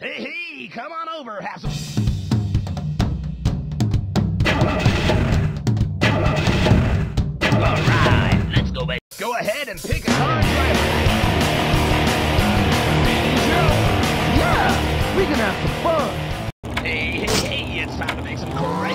Hey, hey, come on over, have some. All right, let's go back. Go ahead and pick a car and drive. Yeah, we can have some fun. Hey, hey, hey, it's time to make some crazy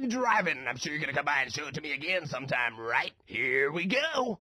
and driving. I'm sure you're going to come by and show it to me again sometime, right? Here we go.